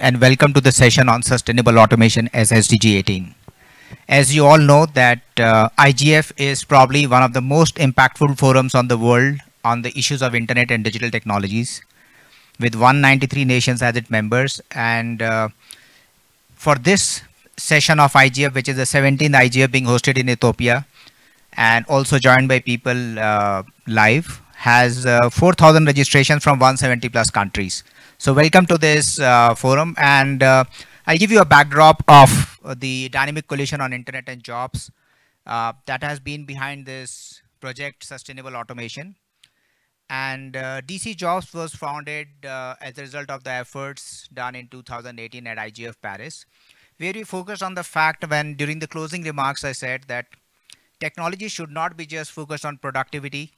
and welcome to the session on sustainable automation as SDG 18. As you all know that uh, IGF is probably one of the most impactful forums on the world on the issues of internet and digital technologies with 193 nations as its members and uh, for this session of IGF which is the 17th IGF being hosted in Ethiopia and also joined by people uh, live has uh, 4,000 registrations from 170 plus countries. So welcome to this uh, forum and uh, I'll give you a backdrop of the dynamic coalition on internet and jobs uh, that has been behind this project sustainable automation. And uh, DC Jobs was founded uh, as a result of the efforts done in 2018 at IGF Paris, where we focused on the fact when during the closing remarks I said that technology should not be just focused on productivity,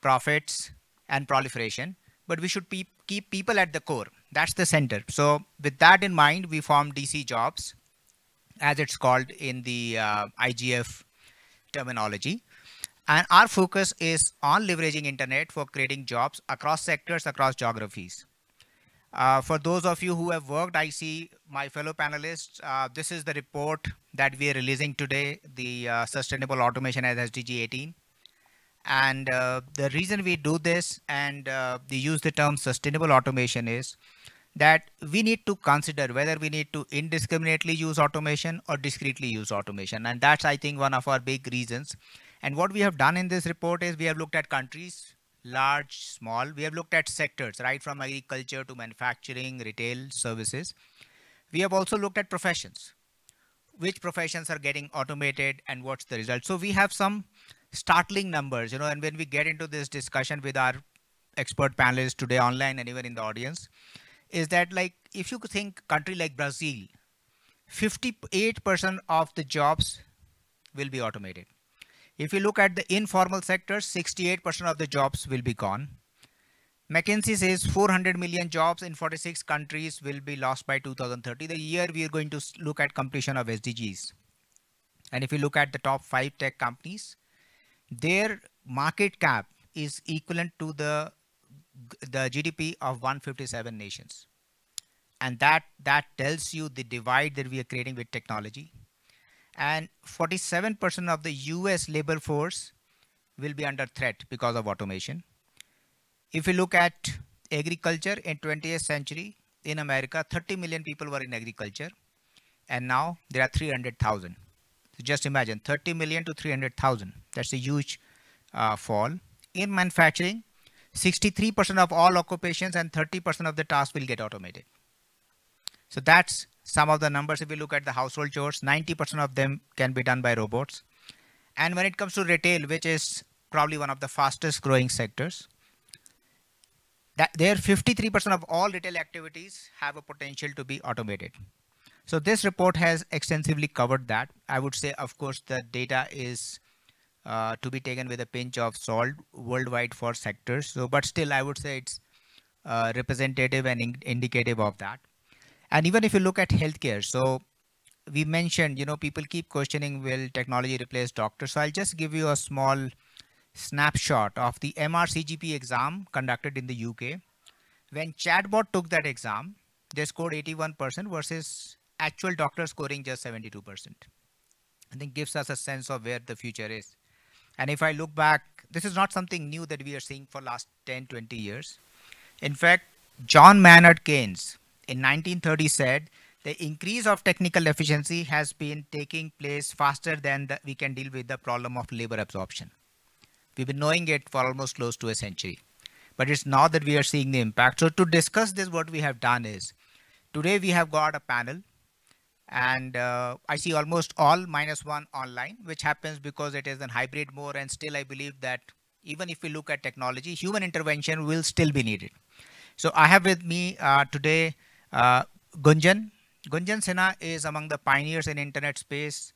profits, and proliferation, but we should pe keep people at the core. That's the center. So with that in mind, we formed DC Jobs, as it's called in the uh, IGF terminology. And our focus is on leveraging internet for creating jobs across sectors, across geographies. Uh, for those of you who have worked, I see my fellow panelists, uh, this is the report that we are releasing today, the uh, Sustainable Automation as SDG 18. And uh, the reason we do this and uh, we use the term sustainable automation is that we need to consider whether we need to indiscriminately use automation or discretely use automation. And that's, I think, one of our big reasons. And what we have done in this report is we have looked at countries, large, small. We have looked at sectors, right from agriculture to manufacturing, retail, services. We have also looked at professions. Which professions are getting automated and what's the result? So we have some startling numbers, you know, and when we get into this discussion with our expert panelists today online and even in the audience, is that like if you think country like Brazil, 58% of the jobs will be automated. If you look at the informal sector, 68% of the jobs will be gone. McKinsey says 400 million jobs in 46 countries will be lost by 2030. The year we are going to look at completion of SDGs. And if you look at the top five tech companies, their market cap is equivalent to the the GDP of 157 nations. And that that tells you the divide that we are creating with technology. And 47% of the US labor force will be under threat because of automation. If you look at agriculture in 20th century in America, 30 million people were in agriculture and now there are 300,000. So just imagine 30 million to 300,000. That's a huge uh, fall. In manufacturing, 63% of all occupations and 30% of the tasks will get automated. So that's some of the numbers. If we look at the household chores, 90% of them can be done by robots. And when it comes to retail, which is probably one of the fastest growing sectors, that there 53% of all retail activities have a potential to be automated. So this report has extensively covered that. I would say, of course, the data is uh, to be taken with a pinch of salt worldwide for sectors. So, but still, I would say it's uh, representative and in indicative of that. And even if you look at healthcare, so we mentioned, you know, people keep questioning, will technology replace doctors? So I'll just give you a small snapshot of the MRCGP exam conducted in the UK. When chatbot took that exam, they scored 81% versus actual doctor scoring just 72%. I think gives us a sense of where the future is. And if I look back, this is not something new that we are seeing for last 10, 20 years. In fact, John Maynard Keynes in 1930 said the increase of technical efficiency has been taking place faster than the, we can deal with the problem of labor absorption. We've been knowing it for almost close to a century, but it's now that we are seeing the impact. So to discuss this, what we have done is today we have got a panel and uh, I see almost all minus one online, which happens because it is a hybrid mode. And still, I believe that even if we look at technology, human intervention will still be needed. So I have with me uh, today uh, Gunjan. Gunjan Sinha is among the pioneers in internet space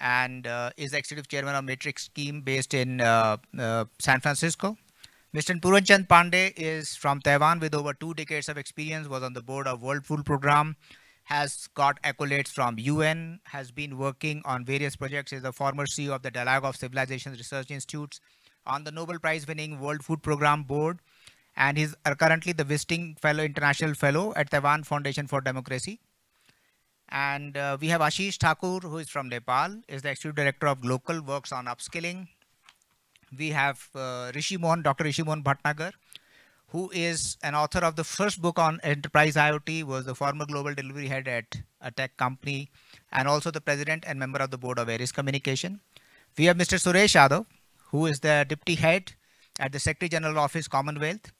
and uh, is executive chairman of MetricStream based in uh, uh, San Francisco. Mr. Pooranchand Pandey is from Taiwan with over two decades of experience, was on the board of World Food Program, has got accolades from UN, has been working on various projects, is the former CEO of the Dialogue of Civilizations Research Institutes, on the Nobel Prize winning World Food Program Board, and he's currently the visiting fellow, international fellow at Taiwan Foundation for Democracy. And uh, we have Ashish Thakur, who is from Nepal, is the executive director of Glocal, works on upskilling. We have uh, Rishi Mohan, Dr. Rishi Mohan Bhatnagar, who is an author of the first book on enterprise IoT, was the former global delivery head at a tech company, and also the president and member of the board of Aries Communication. We have Mr. Suresh Yadav, who is the deputy head at the Secretary General Office Commonwealth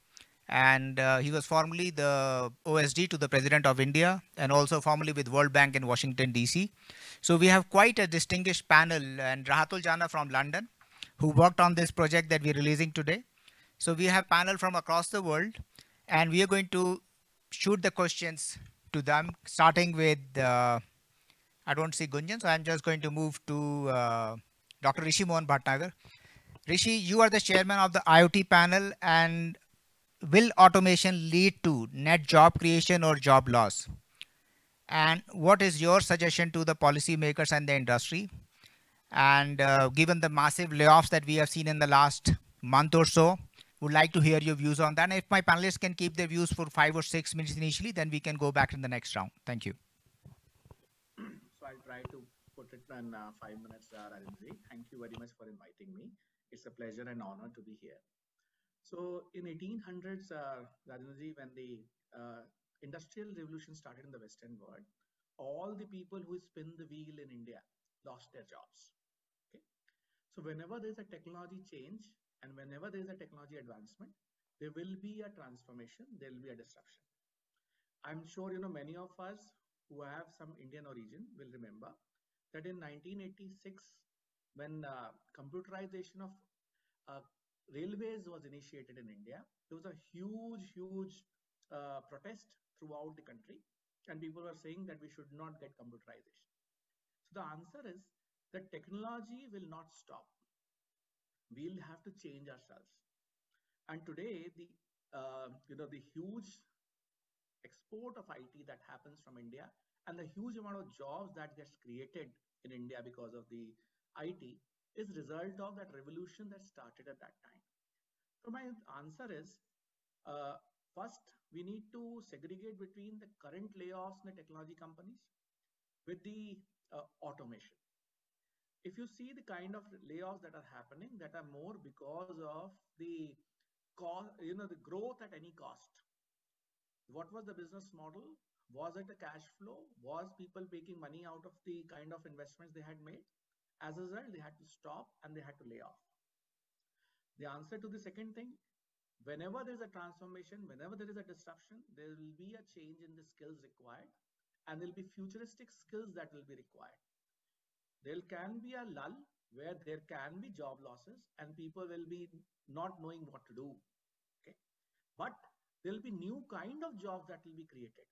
and uh, he was formerly the OSD to the President of India and also formerly with World Bank in Washington DC. So we have quite a distinguished panel and Rahatul Jana from London who worked on this project that we're releasing today. So we have panel from across the world and we are going to shoot the questions to them starting with uh, I don't see Gunjan so I'm just going to move to uh, Dr. Rishi Mohan Bhatnagar. Rishi, you are the chairman of the IoT panel and will automation lead to net job creation or job loss? And what is your suggestion to the policymakers and the industry? And uh, given the massive layoffs that we have seen in the last month or so, would like to hear your views on that. And if my panelists can keep their views for five or six minutes initially, then we can go back in the next round. Thank you. So I'll try to put it in uh, five minutes, uh, Thank you very much for inviting me. It's a pleasure and honor to be here. So in 1800s, uh, when the uh, industrial revolution started in the Western world, all the people who spin the wheel in India lost their jobs. Okay, so whenever there's a technology change and whenever there's a technology advancement, there will be a transformation. There will be a disruption. I'm sure you know many of us who have some Indian origin will remember that in 1986, when uh, computerization of uh, railways was initiated in India, there was a huge, huge uh, protest throughout the country, and people were saying that we should not get computerization. So the answer is that technology will not stop. We'll have to change ourselves. And today, the uh, you know the huge export of IT that happens from India and the huge amount of jobs that gets created in India because of the IT is result of that revolution that started at that time. So my answer is, uh, first, we need to segregate between the current layoffs in the technology companies with the uh, automation. If you see the kind of layoffs that are happening, that are more because of the cost, you know, the growth at any cost. What was the business model? Was it a cash flow? Was people making money out of the kind of investments they had made? As a result, they had to stop and they had to lay off. The answer to the second thing, whenever there is a transformation, whenever there is a disruption, there will be a change in the skills required and there will be futuristic skills that will be required. There can be a lull where there can be job losses and people will be not knowing what to do. Okay. But there will be new kind of jobs that will be created.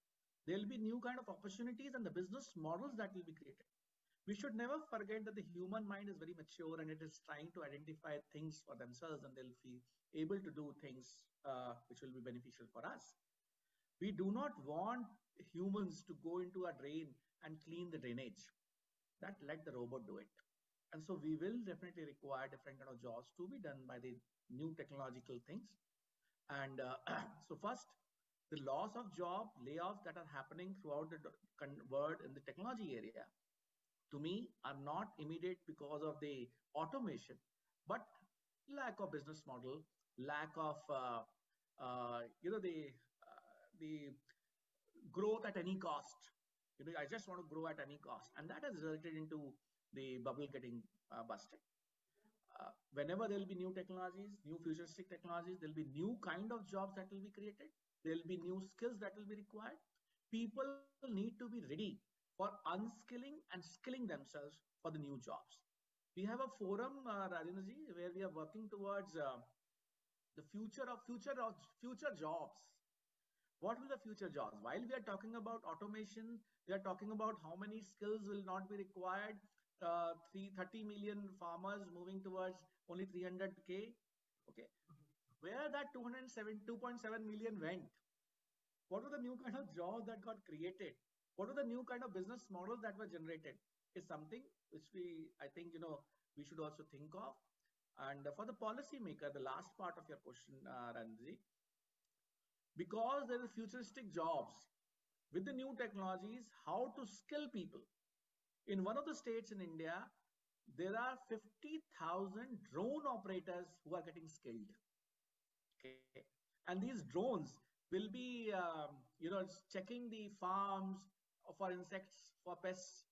There will be new kind of opportunities and the business models that will be created we should never forget that the human mind is very mature and it is trying to identify things for themselves and they'll be able to do things uh, which will be beneficial for us. We do not want humans to go into a drain and clean the drainage. That let the robot do it. And so we will definitely require different kind of jobs to be done by the new technological things. And uh, so first, the loss of job layoffs that are happening throughout the world in the technology area to me are not immediate because of the automation, but lack of business model, lack of uh, uh, you know the uh, the growth at any cost. You know, I just want to grow at any cost, and that has resulted into the bubble getting uh, busted. Uh, whenever there will be new technologies, new futuristic technologies, there will be new kind of jobs that will be created. There will be new skills that will be required. People need to be ready for unskilling and skilling themselves for the new jobs. We have a forum, uh, where we are working towards uh, the future of future of future jobs. What will the future jobs? While we are talking about automation, we are talking about how many skills will not be required. Uh, 30 million farmers moving towards only 300k. Okay, where that 207 2.7 million went? What were the new kind of jobs that got created? what are the new kind of business models that were generated is something which we i think you know we should also think of and for the policymaker the last part of your question uh, Ranji, because there is futuristic jobs with the new technologies, how to skill people. In one of the states in India, there are 50,000 drone operators who are getting skilled. Okay. And these drones will be, um, you know, checking the farms for insects, for pests,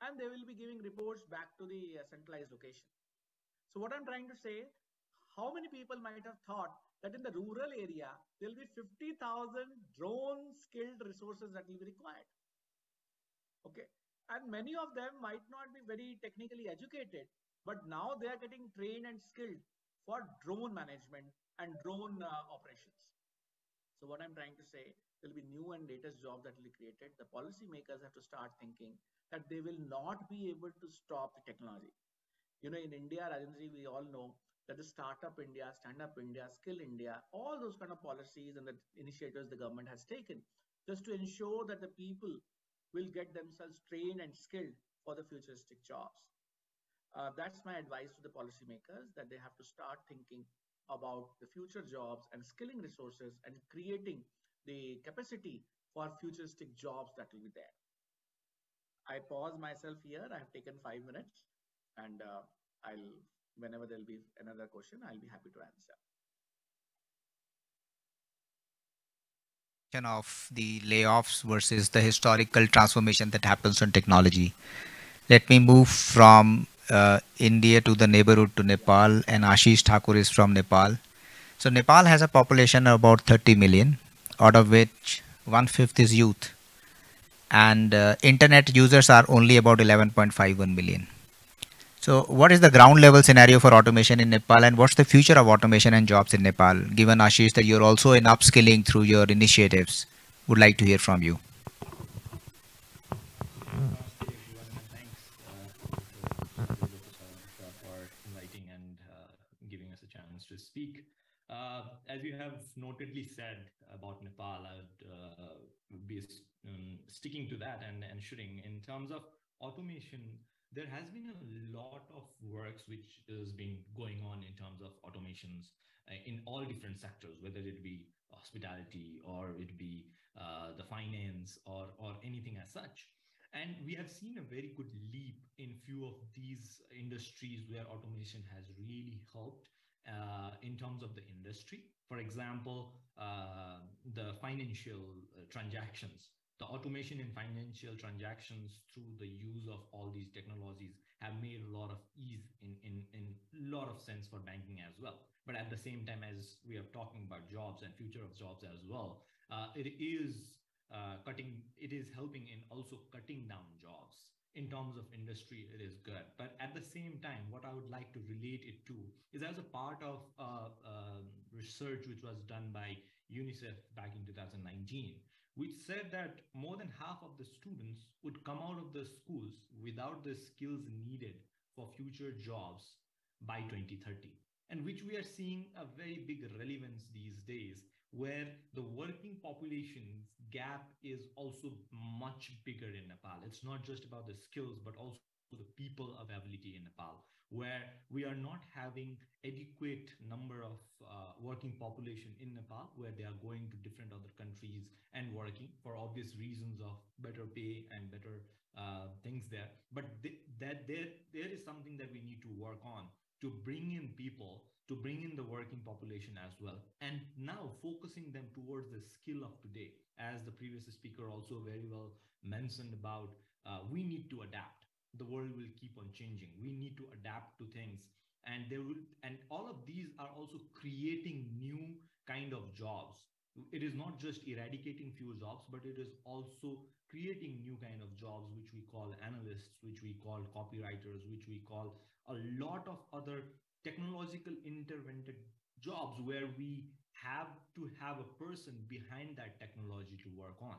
and they will be giving reports back to the uh, centralized location. So what I'm trying to say, how many people might have thought that in the rural area, there'll be 50,000 drone skilled resources that will be required. Okay. And many of them might not be very technically educated, but now they are getting trained and skilled for drone management and drone uh, operations. So what I'm trying to say, there'll be new and latest jobs that will be created. The policymakers have to start thinking that they will not be able to stop the technology. You know, in India, Rajendra, we all know that the Startup India, Stand Up India, Skill India, all those kind of policies and the initiatives the government has taken just to ensure that the people will get themselves trained and skilled for the futuristic jobs. Uh, that's my advice to the policymakers that they have to start thinking about the future jobs and skilling resources and creating the capacity for futuristic jobs that will be there. I pause myself here. I have taken five minutes and uh, I'll whenever there'll be another question, I'll be happy to answer. Of the layoffs versus the historical transformation that happens on technology. Let me move from uh, India to the neighborhood to Nepal, and Ashish Thakur is from Nepal. So, Nepal has a population of about 30 million, out of which one fifth is youth, and uh, internet users are only about 11.51 million. So what is the ground level scenario for automation in Nepal and what's the future of automation and jobs in Nepal? Given Ashish that you're also in upskilling through your initiatives, would like to hear from you. Thanks for inviting and giving us a chance to speak. As you have notedly said about Nepal, I would uh, be um, sticking to that and ensuring in terms of automation there has been a lot of works which has been going on in terms of automations uh, in all different sectors, whether it be hospitality or it be uh, the finance or or anything as such. And we have seen a very good leap in few of these industries where automation has really helped uh, in terms of the industry. For example, uh, the financial uh, transactions the automation in financial transactions through the use of all these technologies have made a lot of ease in in in a lot of sense for banking as well. But at the same time as we are talking about jobs and future of jobs as well uh, it is uh, cutting it is helping in also cutting down jobs. In terms of industry it is good. But at the same time what i would like to relate it to is as a part of uh, um, research which was done by unicef back in 2019 which said that more than half of the students would come out of the schools without the skills needed for future jobs by 2030 and which we are seeing a very big relevance these days where the working population's gap is also much bigger in Nepal. It's not just about the skills, but also the people availability in Nepal where we are not having adequate number of uh, working population in Nepal, where they are going to different other countries and working for obvious reasons of better pay and better uh, things there. But th- that there there is something that we need to work on to bring in people to bring in the working population as well and now focusing them towards the skill of today as the previous speaker also very well mentioned about uh, we need to adapt the world will keep on changing. We need to adapt to things. And there will and all of these are also creating new kind of jobs. It is not just eradicating few jobs but it is also creating new kind of jobs which we call analysts which we call copywriters which we call a lot of other technological intervented jobs where we have to have a person behind that technology to work on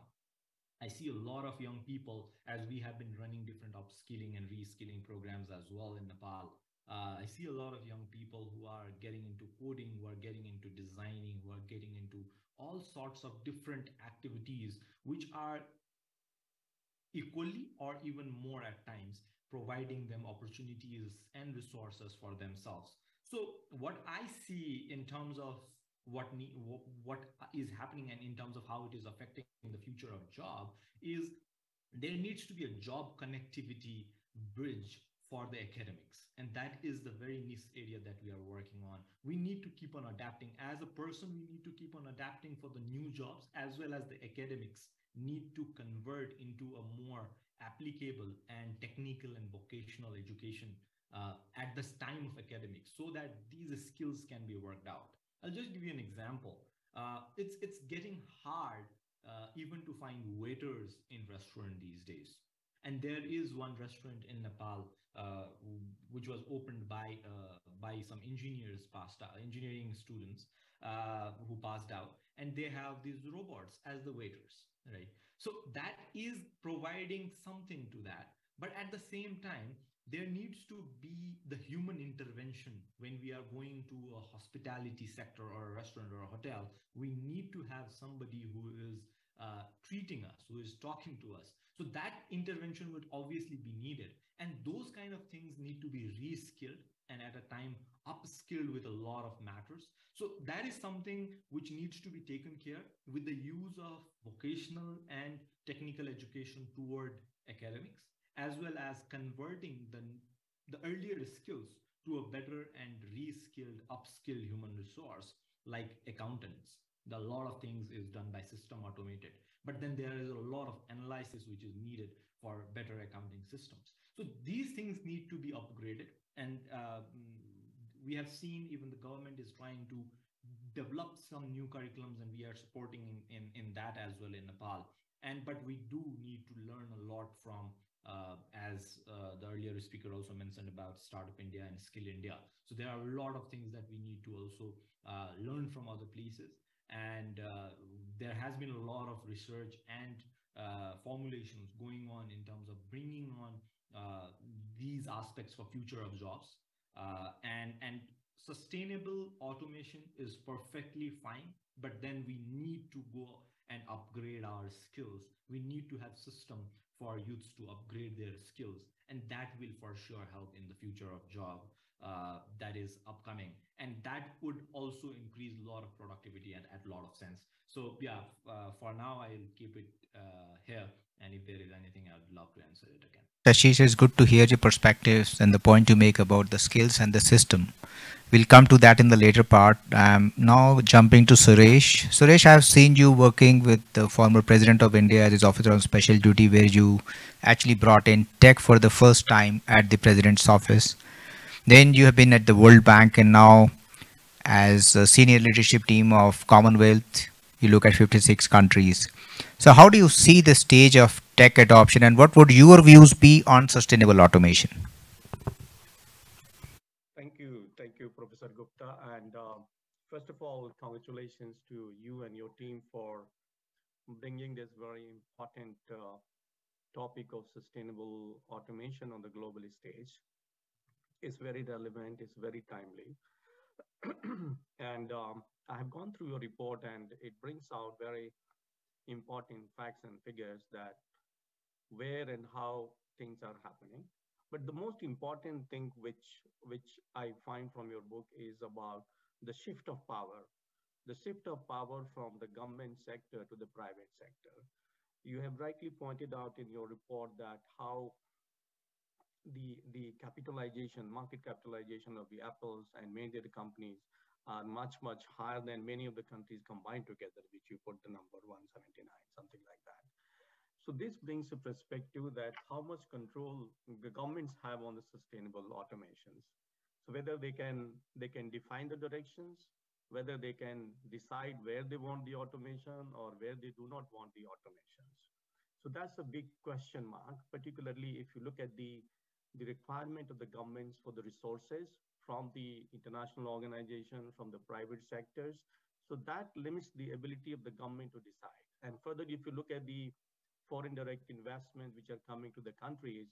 I see a lot of young people as we have been running different upskilling and reskilling programs as well in Nepal. Uh, I see a lot of young people who are getting into coding, who are getting into designing, who are getting into all sorts of different activities, which are equally or even more at times providing them opportunities and resources for themselves. So, what I see in terms of what what is happening and in terms of how it is affecting the future of job is there needs to be a job connectivity bridge for the academics. And that is the very niche area that we are working on. We need to keep on adapting. As a person we need to keep on adapting for the new jobs as well as the academics need to convert into a more applicable and technical and vocational education uh, at this time of academics so that these skills can be worked out i'll just give you an example. Uh, it's it's getting hard uh, even to find waiters in restaurant these days. And there is one restaurant in nepal uh, which was opened by uh, by some engineers passed out, engineering students uh, who passed out, and they have these robots as the waiters, right? So that is providing something to that, but at the same time, there needs to be the human intervention when we are going to a hospitality sector or a restaurant or a hotel. We need to have somebody who is uh, treating us, who is talking to us. So that intervention would obviously be needed. And those kind of things need to be reskilled and at a time upskilled with a lot of matters. So that is something which needs to be taken care with the use of vocational and technical education toward academics, as well as converting the, the earlier skills to a better and reskilled, upskilled human resource like accountants. A lot of things is done by system automated, but then there is a lot of analysis which is needed for better accounting systems. So these things need to be upgraded. And uh, we have seen even the government is trying to develop some new curriculums and we are supporting in, in, in that as well in Nepal. And but we do need to learn a lot from uh, as uh, the earlier speaker also mentioned about Startup India and Skill India. So there are a lot of things that we need to also uh, learn from other places. And uh, there has been a lot of research and uh, formulations going on in terms of bringing on uh, these aspects for future of jobs and and sustainable automation is perfectly fine but then we need to go and upgrade our skills we need to have system for youths to upgrade their skills. And that will for sure help in the future of job uh, that is upcoming. And that would also increase a lot of productivity and add a lot of sense. So yeah uh, for now i'll keep it uh, here and if there is anything i'd love to answer it again Ashish, it's good to hear your perspectives and the point you make about the skills and the system. We'll come to that in the later part. I'm now jumping to Suresh. Suresh, I have seen you working with the former President of India as his officer on special duty where you actually brought in tech for the first time at the President's office. Then you have been at the World Bank and now as a senior leadership team of Commonwealth, you look at 56 countries. So how do you see the stage of tech adoption and what would your views be on sustainable automation? Thank you. Thank you, Professor Gupta. And uh, first of all, congratulations to you and your team for bringing this very important uh, topic of sustainable automation on the global stage is very relevant, it's very timely. and um, I have gone through your report and it brings out very important facts and figures that where and how things are happening. But the most important thing which which I find from your book is about the shift of power, the shift of power from the government sector to the private sector. You have rightly pointed out in your report that how the the capitalization, market capitalization of the Apples and other companies are much much higher than many of the countries combined together, which you put the number 179, something like that. So this brings a perspective that how much control the governments have on the sustainable automations. So whether they can they can define the directions, whether they can decide where they want the automation or where they do not want the automations. So that's a big question mark, particularly if you look at the the requirement of the governments for the resources from the international organization, from the private sectors. So that limits the ability of the government to decide. And further, if you look at the foreign direct investment which are coming to the countries,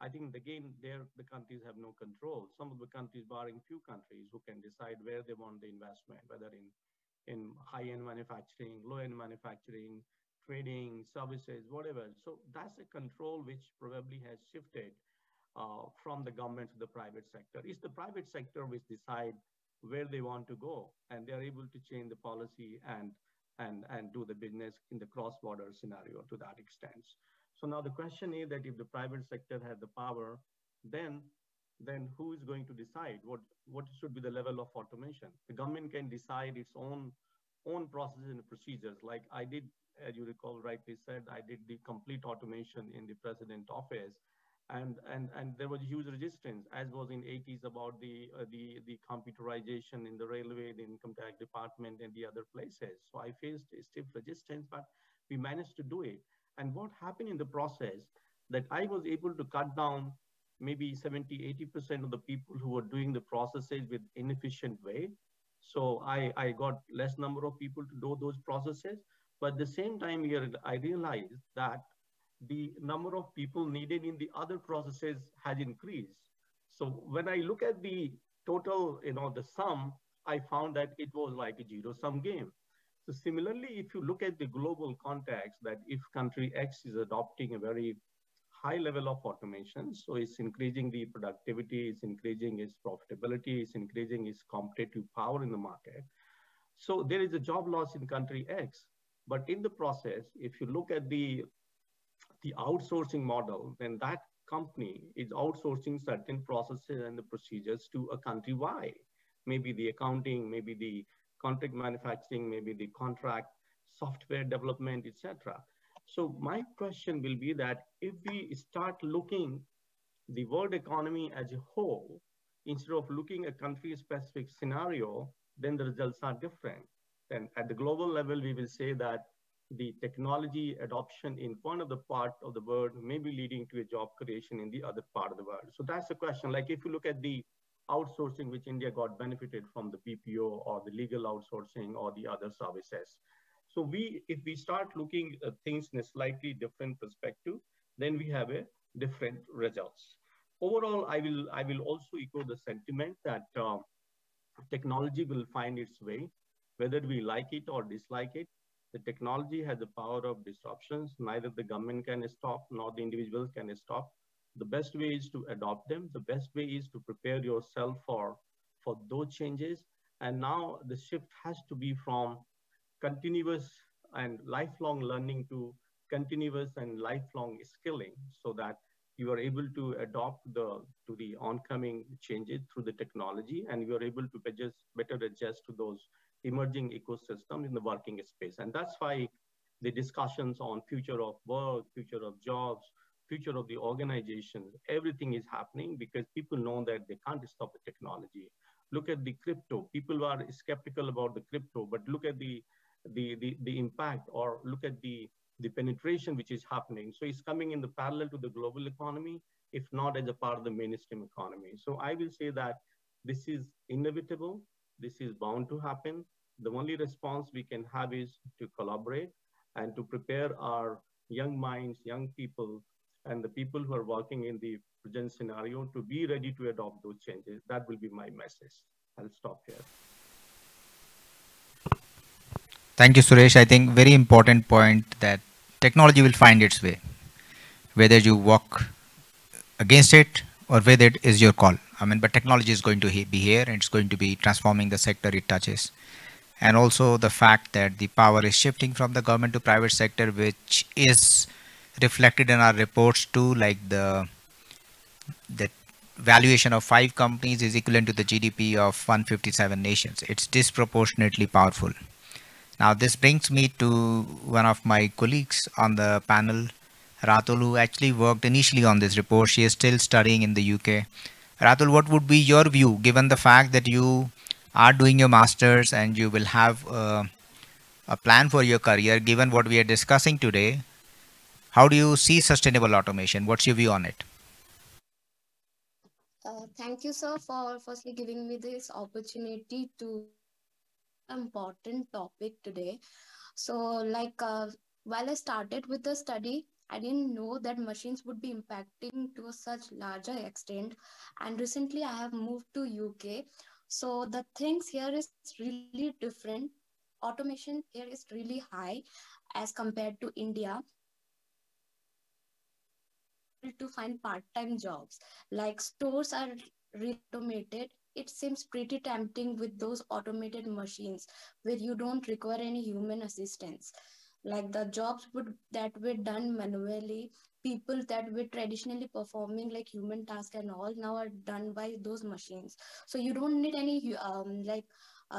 I think again there the countries have no control. Some of the countries, barring few countries, who can decide where they want the investment, whether in in high-end manufacturing, low-end manufacturing, trading, services, whatever. So that's a control which probably has shifted uh, from the government to the private sector. It's the private sector which decide where they want to go, and they're able to change the policy and and and do the business in the cross-border scenario to that extent. So now the question is that if the private sector has the power, then then who is going to decide what what should be the level of automation? The government can decide its own own processes and procedures. Like I did, as you recall rightly said, I did the complete automation in the president office and and and there was huge resistance as was in 80s about the uh, the the computerization in the railway the income tax department and the other places. So i faced stiff resistance but we managed to do it. And what happened in the process that i was able to cut down maybe 70 80% of the people who were doing the processes with inefficient way. So i i got less number of people to do those processes. But at the same time here i realized that the number of people needed in the other processes has increased. So when I look at the total, you know, the sum, I found that it was like a zero sum game. So similarly, if you look at the global context that if country X is adopting a very high level of automation, so it's increasing the productivity, it's increasing its profitability, it's increasing its competitive power in the market. So there is a job loss in country X. But in the process, if you look at the the outsourcing model, then that company is outsourcing certain processes and the procedures to a country Y. Maybe the accounting, maybe the contract manufacturing, maybe the contract software development, etc. So my question will be that if we start looking the world economy as a whole, instead of looking at country-specific scenario, then the results are different. Then at the global level, we will say that the technology adoption in one of the part of the world may be leading to a job creation in the other part of the world. So that's the question. Like if you look at the outsourcing, which India got benefited from the BPO or the legal outsourcing or the other services. So we, if we start looking at things in a slightly different perspective, then we have a different results. Overall, I will, I will also echo the sentiment that uh, technology will find its way, whether we like it or dislike it, the technology has the power of disruptions. Neither the government can stop nor the individuals can stop. The best way is to adopt them. The best way is to prepare yourself for, for those changes. And now the shift has to be from continuous and lifelong learning to continuous and lifelong skilling so that you are able to adopt the to the oncoming changes through the technology and you are able to adjust, better adjust to those emerging ecosystem in the working space. And that's why the discussions on future of work, future of jobs, future of the organization, everything is happening because people know that they can't stop the technology. Look at the crypto. People are skeptical about the crypto, but look at the the the, the impact or look at the the penetration which is happening. So it's coming in the parallel to the global economy, if not as a part of the mainstream economy. So I will say that this is inevitable. This is bound to happen. The only response we can have is to collaborate and to prepare our young minds, young people, and the people who are working in the present scenario to be ready to adopt those changes. That will be my message. I'll stop here. Thank you, Suresh. I think very important point that technology will find its way, whether you walk against it or whether it is your call. I mean, but technology is going to be here and it's going to be transforming the sector it touches. And also the fact that the power is shifting from the government to private sector, which is reflected in our reports too, like the the valuation of five companies is equivalent to the GDP of 157 nations. It's disproportionately powerful. Now this brings me to one of my colleagues on the panel, Ratul, who actually worked initially on this report. She is still studying in the UK. Ratul, what would be your view given the fact that you are doing your masters and you will have a, a plan for your career given what we are discussing today? How do you see sustainable automation? What's your view on it? Uh, thank you, sir, for firstly giving me this opportunity to important topic today. So, like uh, while I started with the study, I didn't know that machines would be impacting to a such larger extent. And recently I have moved to UK. So the things here is really different. Automation here is really high as compared to India to find part-time jobs like stores are automated it seems pretty tempting with those automated machines where you don't require any human assistance like the jobs would that were done manually people that were traditionally performing like human tasks and all now are done by those machines. So you don't need any um, like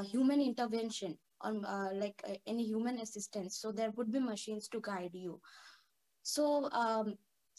human intervention or uh, like uh, any human assistance. So there would be machines to guide you. So um,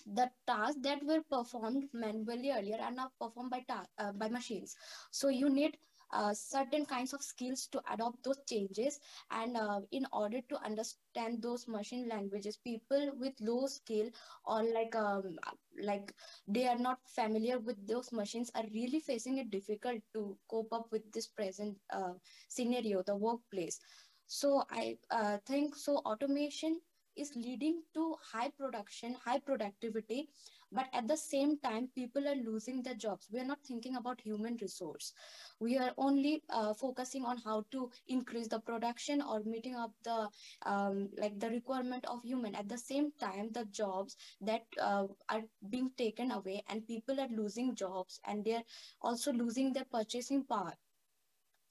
the tasks that were performed manually earlier are now performed by uh, by machines. So you need uh, certain kinds of skills to adopt those changes and uh, in order to understand those machine languages people with low skill or like um, like they are not familiar with those machines are really facing it difficult to cope up with this present uh, scenario the workplace. So i uh, think so automation is leading to high production, high productivity, but at the same time, people are losing their jobs. We are not thinking about human resource. We are only uh, focusing on how to increase the production or meeting up the um, like the requirement of human. At the same time, the jobs that uh, are being taken away and people are losing jobs and they're also losing their purchasing power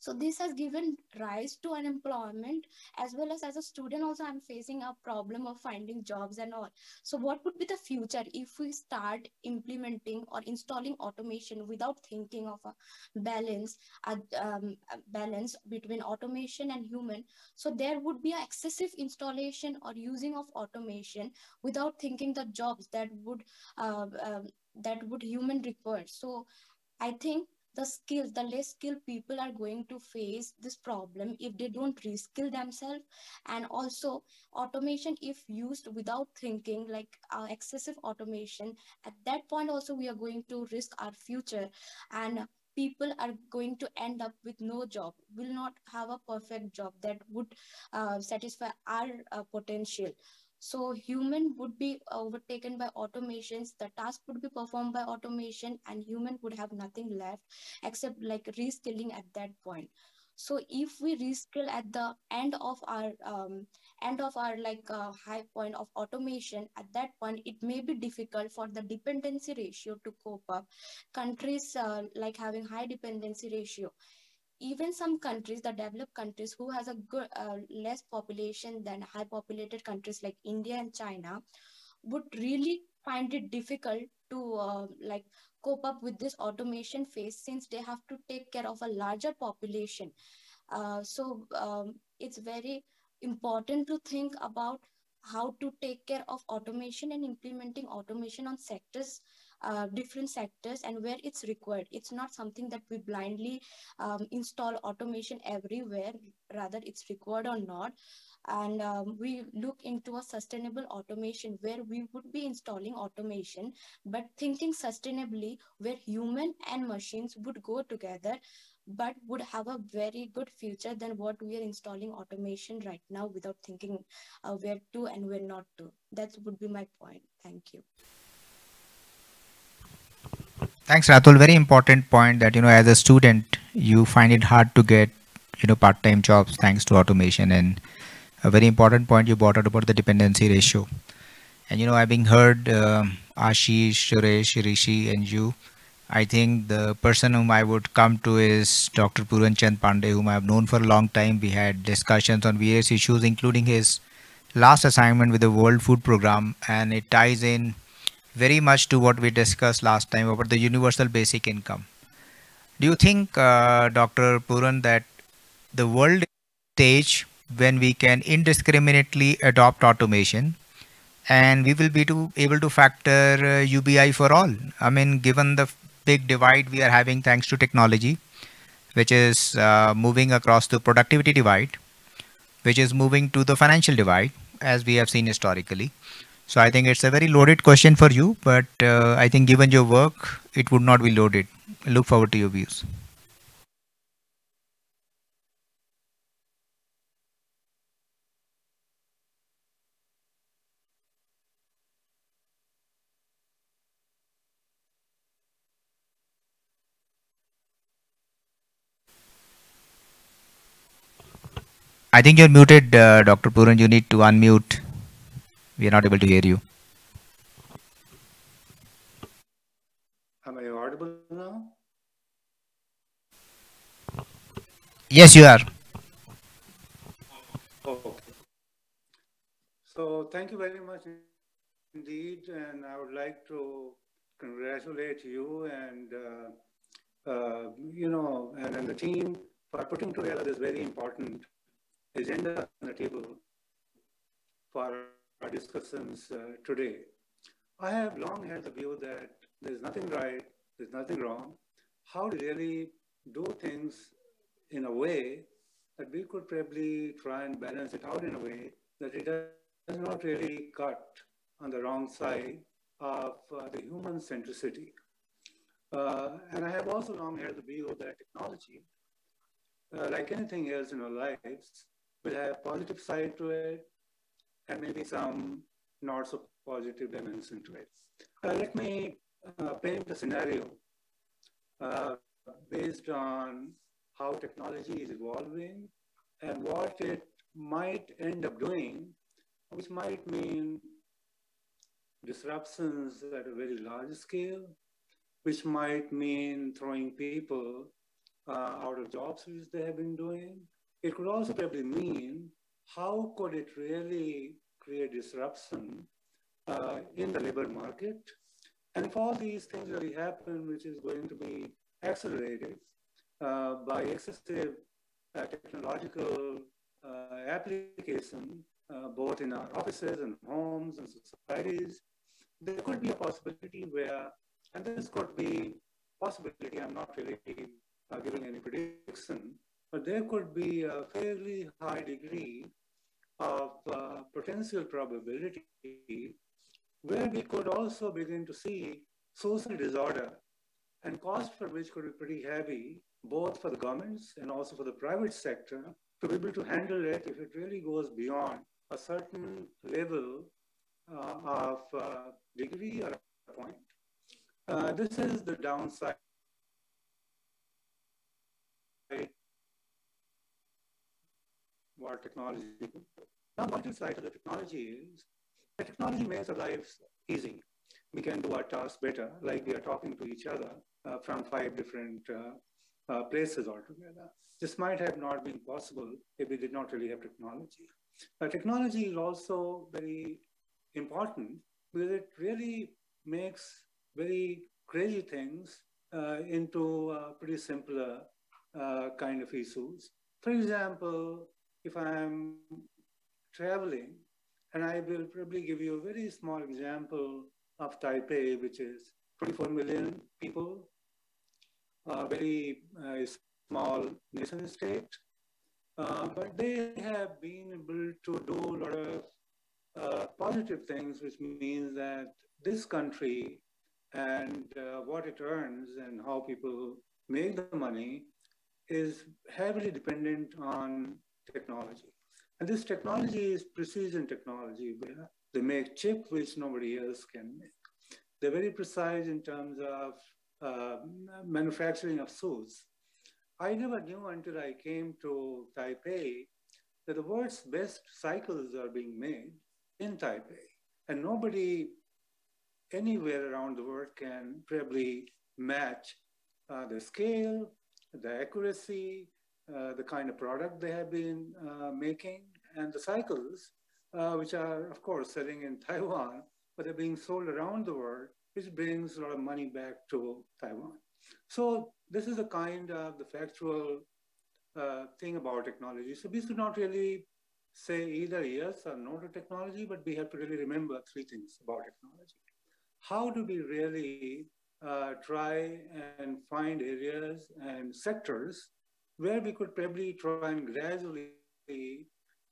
so this has given rise to unemployment as well as as a student also I'm facing a problem of finding jobs and all. So what would be the future if we start implementing or installing automation without thinking of a balance, a, um, a balance between automation and human. So there would be an excessive installation or using of automation without thinking the jobs that would uh, um, that would human require. So I think the skills, the less skilled people are going to face this problem if they don't reskill themselves. And also automation, if used without thinking, like uh, excessive automation, at that point also we are going to risk our future. And people are going to end up with no job will not have a perfect job that would uh, satisfy our uh, potential so human would be overtaken by automations. The task would be performed by automation and human would have nothing left except like reskilling at that point. So if we reskill at the end of our um, end of our like uh, high point of automation, at that point it may be difficult for the dependency ratio to cope up. Countries uh, like having high dependency ratio even some countries, the developed countries who has a good uh, less population than high populated countries like India and China, would really find it difficult to uh, like cope up with this automation phase since they have to take care of a larger population. Uh, so um, it's very important to think about how to take care of automation and implementing automation on sectors uh, different sectors and where it's required. It's not something that we blindly um, install automation everywhere, rather it's required or not. And um, we look into a sustainable automation where we would be installing automation, but thinking sustainably where human and machines would go together but would have a very good future than what we are installing automation right now without thinking uh, where to and where not to. That would be my point. Thank you. Thanks, Ratul. Very important point that, you know, as a student, you find it hard to get, you know, part-time jobs thanks to automation. And a very important point you brought out about the dependency ratio. And, you know, having heard um, Ashish, Suresh, Rishi, and you, I think the person whom I would come to is Dr. Puran Chand Pandey, whom I have known for a long time. We had discussions on various issues, including his last assignment with the World Food Program, and it ties in very much to what we discussed last time about the universal basic income. Do you think, uh, Dr. Puran, that the world stage when we can indiscriminately adopt automation and we will be to, able to factor uh, UBI for all? I mean, given the big divide we are having thanks to technology, which is uh, moving across the productivity divide, which is moving to the financial divide, as we have seen historically. So I think it's a very loaded question for you, but uh, I think given your work, it would not be loaded. look forward to your views. I think you're muted, uh, Dr. Puran. You need to unmute. We are not able to hear you. Am I audible now? Yes, you are. Okay. So thank you very much indeed, and I would like to congratulate you and uh, uh, you know and, and the team for putting together this very important agenda on the table for our discussions uh, today. I have long held the view that there's nothing right, there's nothing wrong. How to really do things in a way that we could probably try and balance it out in a way that it does not really cut on the wrong side of uh, the human centricity. Uh, and I have also long held the view that technology, uh, like anything else in our lives, will have a positive side to it and maybe some not so positive dimension to it. Uh, let me uh, paint a scenario uh, based on how technology is evolving and what it might end up doing, which might mean disruptions at a very large scale, which might mean throwing people uh, out of jobs which they have been doing. It could also probably mean how could it really create disruption uh, in the labor market? And if all these things really happen, which is going to be accelerated uh, by excessive uh, technological uh, application, uh, both in our offices and homes and societies, there could be a possibility where, and this could be possibility, I'm not really uh, giving any prediction, but there could be a fairly high degree of uh, potential probability where we could also begin to see social disorder and cost for which could be pretty heavy, both for the governments and also for the private sector to be able to handle it if it really goes beyond a certain level uh, of uh, degree or point. Uh, this is the downside. What technology Now, what is side of the technology is the technology makes our lives easy. We can do our tasks better, like we are talking to each other uh, from five different uh, uh, places altogether. This might have not been possible if we did not really have technology. technology is also very important because it really makes very crazy things uh, into uh, pretty simpler uh, kind of issues. For example, if I'm traveling, and I will probably give you a very small example of Taipei, which is 24 million people, a very uh, small nation state. Uh, but they have been able to do a lot of uh, positive things, which means that this country and uh, what it earns and how people make the money is heavily dependent on technology. And this technology is precision technology. They make chip which nobody else can make. They're very precise in terms of uh, manufacturing of suits. I never knew until I came to Taipei that the world's best cycles are being made in Taipei. And nobody anywhere around the world can probably match uh, the scale, the accuracy, uh, the kind of product they have been uh, making, and the cycles, uh, which are, of course, selling in Taiwan, but they're being sold around the world, which brings a lot of money back to Taiwan. So this is the kind of the factual uh, thing about technology. So we should not really say either yes or no to technology, but we have to really remember three things about technology. How do we really uh, try and find areas and sectors where we could probably try and gradually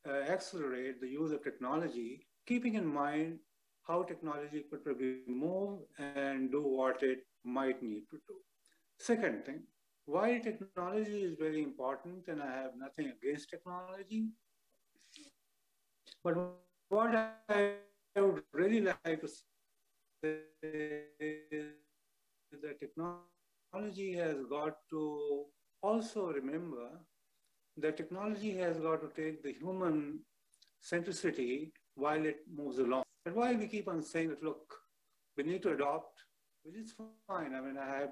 uh, accelerate the use of technology, keeping in mind how technology could probably move and do what it might need to do. Second thing, while technology is very important and I have nothing against technology, but what I would really like to say is that technology has got to also remember that technology has got to take the human centricity while it moves along. And why we keep on saying that, look, we need to adopt, which is fine. I mean, I have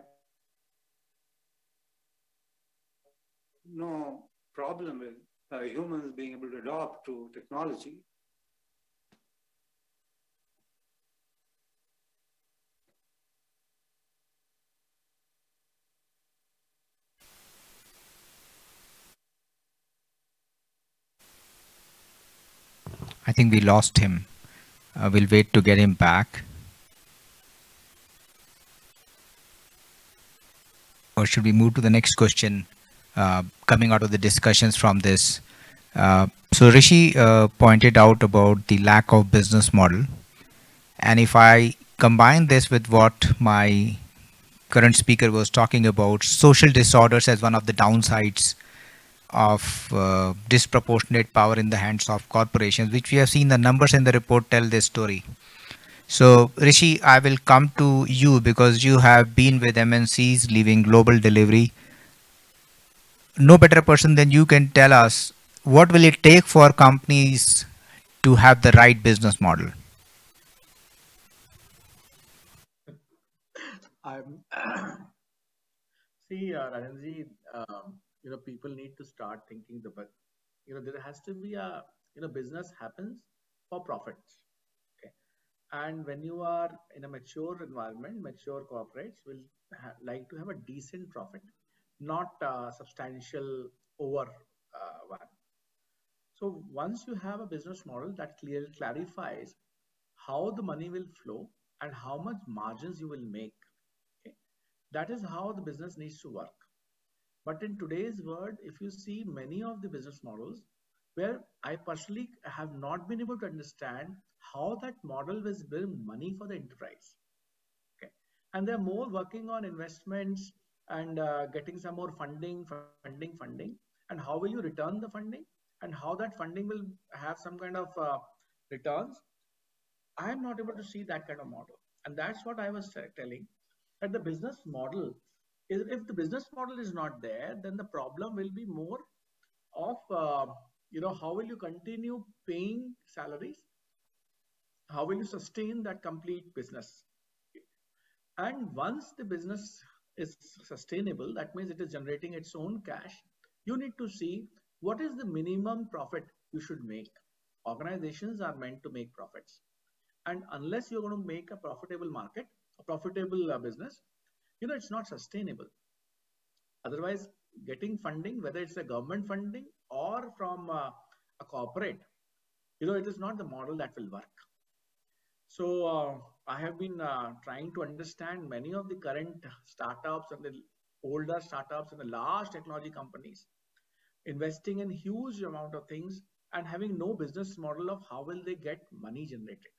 no problem with uh, humans being able to adopt to technology. Think we lost him. Uh, we'll wait to get him back. Or should we move to the next question uh, coming out of the discussions from this? Uh, so Rishi uh, pointed out about the lack of business model. And if I combine this with what my current speaker was talking about, social disorders as one of the downsides of uh, disproportionate power in the hands of corporations, which we have seen the numbers in the report tell this story. So Rishi, I will come to you because you have been with MNCs leaving global delivery. No better person than you can tell us what will it take for companies to have the right business model? I'm see, uh, um, you know people need to start thinking the but you know there has to be a you know business happens for profits okay? And when you are in a mature environment mature corporates will like to have a decent profit not uh, substantial over uh, one. So once you have a business model that clearly clarifies how the money will flow and how much margins you will make okay, that is how the business needs to work but in today's world, if you see many of the business models where I personally have not been able to understand how that model will bring money for the enterprise. Okay. And they're more working on investments and uh, getting some more funding, funding, funding. And how will you return the funding? And how that funding will have some kind of uh, returns. I am not able to see that kind of model. And that's what I was telling that the business model if the business model is not there, then the problem will be more of, uh, you know, how will you continue paying salaries? How will you sustain that complete business? And once the business is sustainable, that means it is generating its own cash. You need to see what is the minimum profit you should make. Organizations are meant to make profits. And unless you're going to make a profitable market, a profitable uh, business, you know, it's not sustainable. Otherwise, getting funding, whether it's a government funding or from uh, a corporate, you know, it is not the model that will work. So uh, I have been uh, trying to understand many of the current startups and the older startups and the large technology companies investing in huge amount of things and having no business model of how will they get money generated.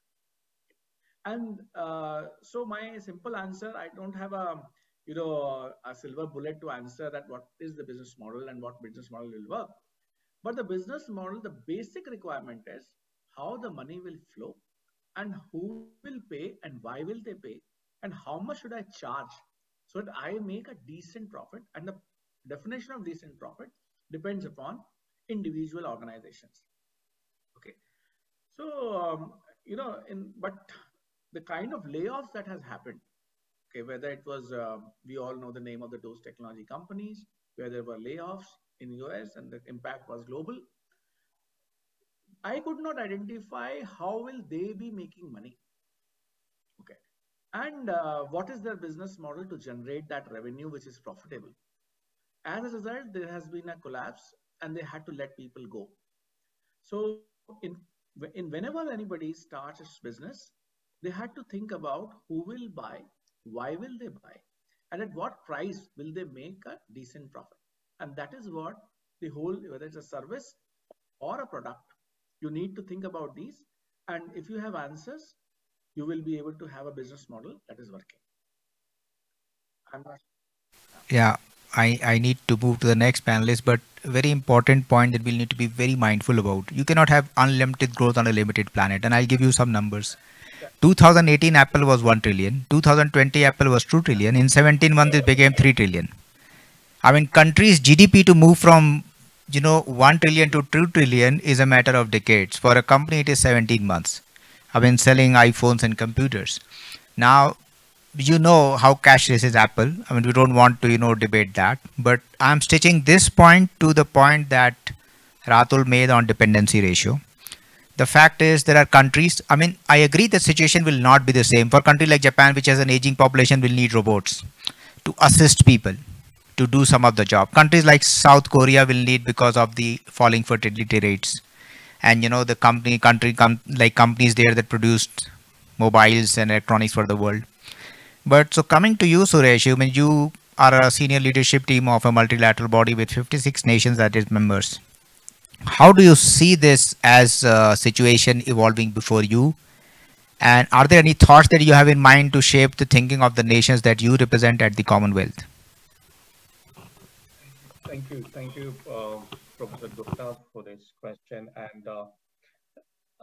And uh, so my simple answer, I don't have a you know a silver bullet to answer that what is the business model and what business model will work. But the business model, the basic requirement is how the money will flow and who will pay and why will they pay and how much should I charge so that I make a decent profit. And the definition of decent profit depends upon individual organizations. Okay. So, um, you know, in but the kind of layoffs that has happened, okay, whether it was, uh, we all know the name of the those technology companies, where there were layoffs in US and the impact was global. I could not identify how will they be making money. Okay. And uh, what is their business model to generate that revenue which is profitable? As a result, there has been a collapse and they had to let people go. So in, in whenever anybody starts a business, they had to think about who will buy, why will they buy, and at what price will they make a decent profit. And that is what the whole, whether it's a service or a product, you need to think about these. And if you have answers, you will be able to have a business model that is working. yeah, I, I need to move to the next panelist, but very important point that we'll need to be very mindful about. You cannot have unlimited growth on a limited planet. And I'll give you some numbers. 2018 Apple was 1 trillion. 2020 Apple was 2 trillion. In 17 months it became 3 trillion. I mean countries GDP to move from you know 1 trillion to 2 trillion is a matter of decades. For a company it is 17 months. I mean selling iPhones and computers. Now you know how cash is Apple. I mean, we don't want to, you know, debate that. But I'm stitching this point to the point that Ratul made on dependency ratio. The fact is there are countries, I mean, I agree the situation will not be the same. For a country like Japan, which has an aging population, will need robots to assist people to do some of the job. Countries like South Korea will need because of the falling fertility rates. And, you know, the company, country, com like companies there that produced mobiles and electronics for the world. But so coming to you, Suresh, I mean, you are a senior leadership team of a multilateral body with 56 nations that is members. How do you see this as a situation evolving before you? And are there any thoughts that you have in mind to shape the thinking of the nations that you represent at the Commonwealth? Thank you. Thank you, uh, Professor Gupta, for this question. And uh,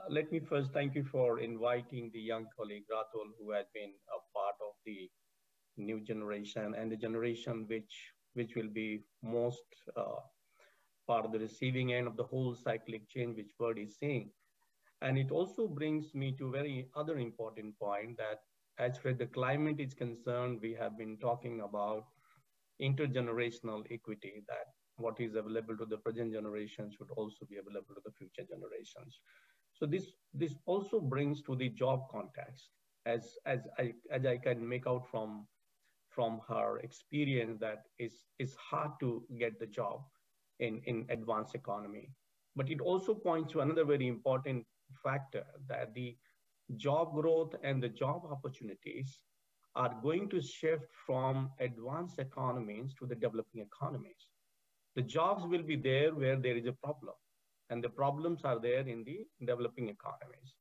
let me first thank you for inviting the young colleague Ratul, who has been a part of the new generation and the generation which which will be most uh, part of the receiving end of the whole cyclic chain which world is seeing. And it also brings me to very other important point that as far as the climate is concerned, we have been talking about intergenerational equity, that what is available to the present generation should also be available to the future generations. So this, this also brings to the job context, as, as, I, as I can make out from, from her experience that it's, it's hard to get the job in, in advanced economy. But it also points to another very important factor that the job growth and the job opportunities are going to shift from advanced economies to the developing economies. The jobs will be there where there is a problem, and the problems are there in the developing economies.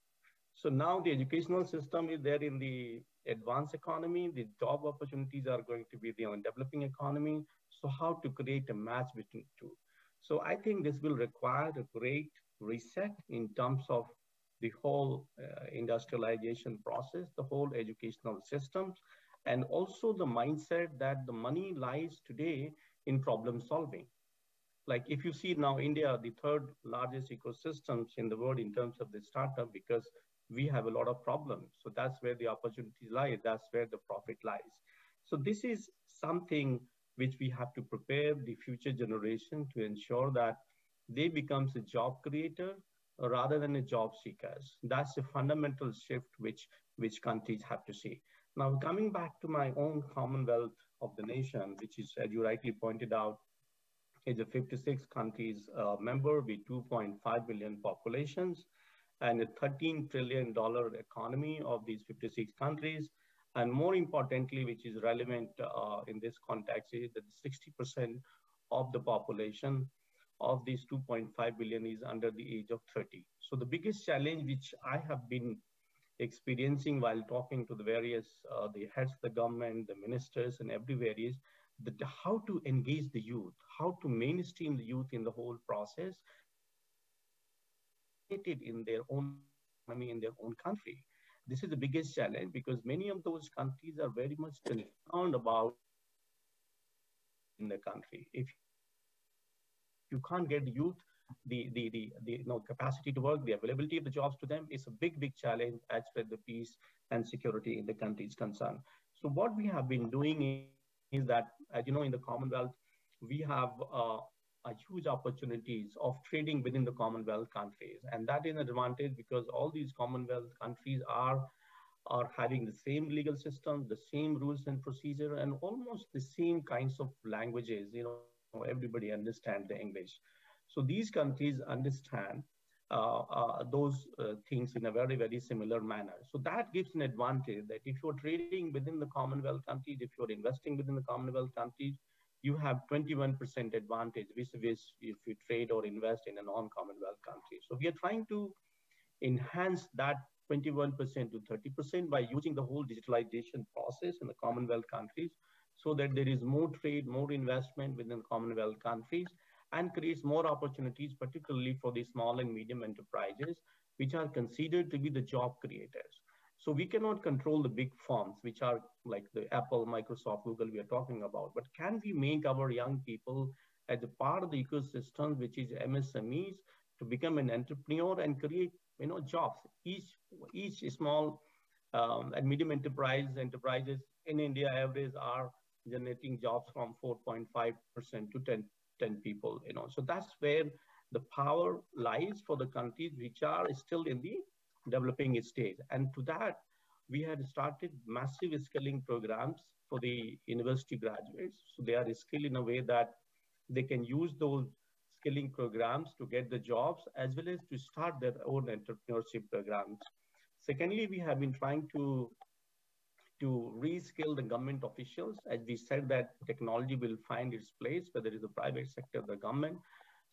So now the educational system is there in the advanced economy, the job opportunities are going to be there in developing economy. So how to create a match between two? So I think this will require a great reset in terms of the whole uh, industrialization process, the whole educational systems, and also the mindset that the money lies today in problem solving. Like if you see now India, the third largest ecosystems in the world in terms of the startup, because we have a lot of problems. So that's where the opportunities lie. That's where the profit lies. So this is something which we have to prepare the future generation to ensure that they becomes a job creator rather than a job seekers. That's a fundamental shift which, which countries have to see. Now, coming back to my own Commonwealth of the nation, which is, as you rightly pointed out, is a 56 countries uh, member with 2.5 billion populations and a 13 trillion dollar economy of these 56 countries and more importantly, which is relevant uh, in this context, is that 60% of the population of these 2.5 billion is under the age of 30. So the biggest challenge which I have been experiencing while talking to the various, uh, the heads of the government, the ministers and everywhere is that how to engage the youth, how to mainstream the youth in the whole process in their own economy, in their own country this is the biggest challenge because many of those countries are very much concerned about in the country. If you can't get youth the, the, the, the you know, capacity to work, the availability of the jobs to them is a big, big challenge as far the peace and security in the country is concerned. So what we have been doing is that, as you know, in the Commonwealth, we have uh, huge opportunities of trading within the Commonwealth countries. And that is an advantage because all these Commonwealth countries are, are having the same legal system, the same rules and procedure, and almost the same kinds of languages. You know, everybody understands the English. So these countries understand uh, uh, those uh, things in a very, very similar manner. So that gives an advantage that if you're trading within the Commonwealth countries, if you're investing within the Commonwealth countries, you have 21% advantage vis-a-vis if you trade or invest in a non-Commonwealth country. So we are trying to enhance that 21% to 30% by using the whole digitalization process in the Commonwealth countries so that there is more trade, more investment within Commonwealth countries and creates more opportunities, particularly for the small and medium enterprises, which are considered to be the job creators. So we cannot control the big firms, which are like the Apple, Microsoft, Google we are talking about. But can we make our young people as a part of the ecosystem, which is MSMEs, to become an entrepreneur and create you know jobs? Each each small um, and medium enterprise enterprises in India average are generating jobs from 4.5% to 10, 10 people, you know. So that's where the power lies for the countries which are still in the developing stage. And to that, we had started massive skilling programs for the university graduates. So they are skilled in a way that they can use those skilling programs to get the jobs as well as to start their own entrepreneurship programs. Secondly, we have been trying to to reskill the government officials. As we said that technology will find its place, whether it's the private sector, the government.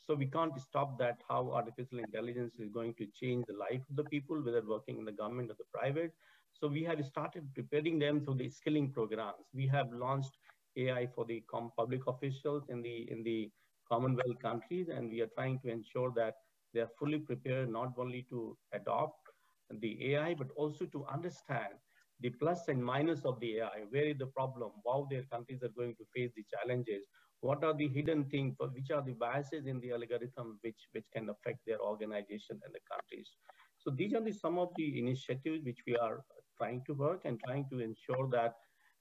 So we can't stop that how artificial intelligence is going to change the life of the people, whether working in the government or the private. So we have started preparing them through the skilling programs. We have launched AI for the public officials in the in the Commonwealth countries, and we are trying to ensure that they are fully prepared not only to adopt the AI, but also to understand the plus and minus of the AI. Where is the problem? How their countries are going to face the challenges? What are the hidden things? Which are the biases in the algorithm which, which can affect their organization and the countries? So these are the, some of the initiatives which we are trying to work and trying to ensure that